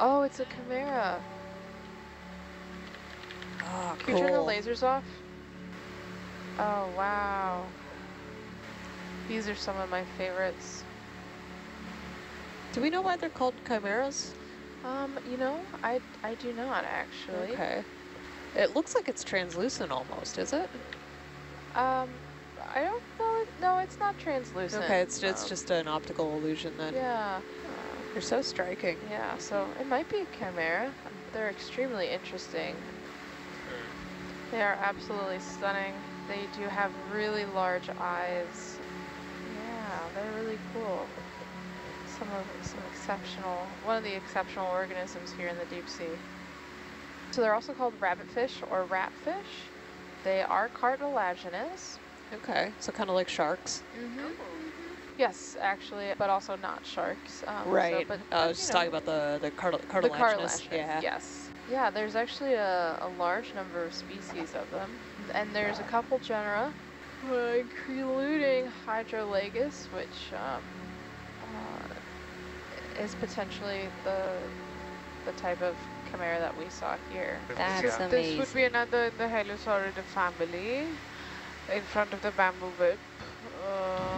Oh, it's a chimera. Oh, Can you turn the lasers off? Oh, wow. These are some of my favorites. Do we know why they're called chimeras? Um, you know, I, I do not actually. Okay. It looks like it's translucent almost, is it? Um, I don't know. No, it's not translucent. Okay, it's just, Um, just an optical illusion then. Yeah. They're so striking. Yeah, so it might be a chimera. They're extremely interesting. They are absolutely stunning. They do have really large eyes. Yeah, they're really cool. Some of some exceptional, one of the exceptional organisms here in the deep sea. So they're also called rabbitfish or ratfish. They are cartilaginous. Okay, so kind of like sharks. Mm-hmm. Yes, actually, but also not sharks. Um, so- right. but, uh, I was just know, talking about the, the cartil the cartilaginous. cartilaginous, Yeah. yes. Yeah, there's actually a, a large number of species of them. And there's a couple genera, including Hydrolagus, which um, uh, is potentially the the type of chimera that we saw here. That's So amazing. This would be another in the Halosauridae family, in front of the bamboo whip. Uh,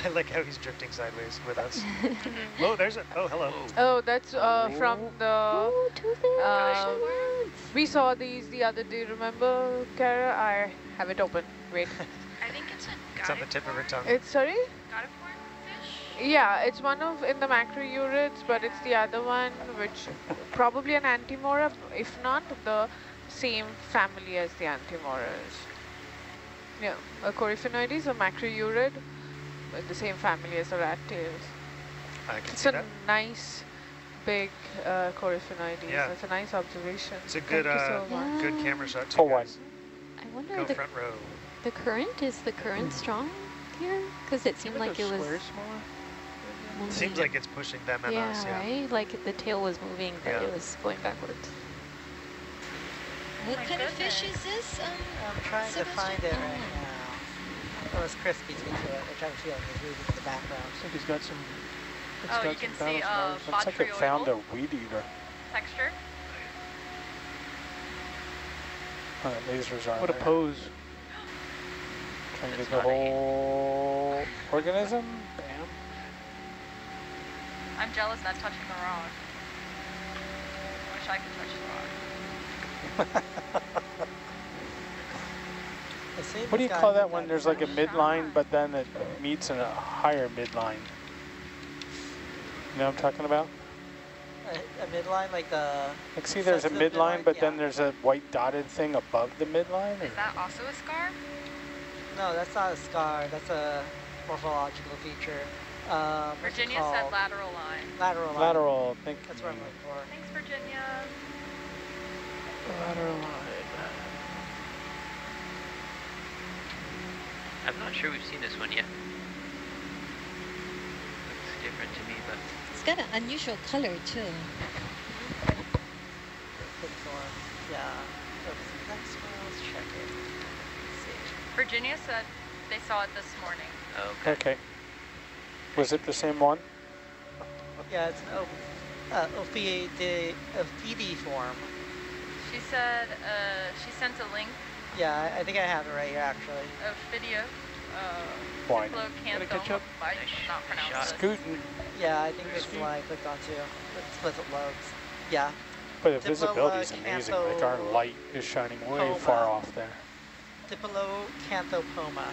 I like how he's drifting sideways with us. Whoa, there's a, oh, hello. oh, that's uh, from the Oh, two things. Um, We saw these the other day, remember, Kara? I have it open. Wait. I think it's a It's on the tip of her tongue. It's, sorry? Gadiform fish. Yeah, it's one of, in the macrourids, but it's the other one, which probably an antimora, if not the same family as the antimoras. Yeah, a coryphaenoides, a macrourid, but the same family as the rat tails. I can It's see a that. nice, big uh, coryphaenoides. Yeah. It's a nice observation. It's a good, uh, so much. good camera shot too, For what? guys. I wonder Go the, front row. the current, is the current strong here? Because it seemed like it was moving. Seems like it's pushing them and yeah, us, yeah. right? Like the tail was moving, but Yeah. it was going backwards. What kind of fish is this? Um, I'm trying to find it right now. It was crispy to it, which I'm feeling is moving to the background. I think he's got some. it's Oh, got you can see, uh, nerves. Looks like it found a weed eater. texture. Uh, lasers are What a pose. Trying to get the whole organism. Bam. I'm jealous not touching the rock. Wish I could touch the rock. It seems What do you call that when there's like a midline, but then it meets in a higher midline? You know what I'm talking about? A, a midline, like the. Like, see, there's a sensitive midline, but then there's a white dotted thing above the midline. Is that also a scar? No, that's not a scar. That's a morphological feature. Um, Virginia said lateral line. lateral. line. Lateral, think. That's what I'm looking for. Thanks, Virginia. Lateral line. I'm not sure we've seen this one yet. Looks different to me, but It's got an unusual color too. Form. Yeah. Oops, next let's check it. See. Virginia said they saw it this morning. oh, okay. Okay. Was it the same one? Yeah, it's an o- uh, ophiidi, ophidiform. She said uh, she sent a link Yeah, I, I think I have it right here actually. of video. Uh, Why? Diplocanthoma. I cannot pronounce shot. this. Scooting, Yeah, I think this is the one I clicked onto. Let's it loads. Yeah. but the Diplo- visibility is amazing. Like our light is shining way Coma. far off there. Diplacanthopoma.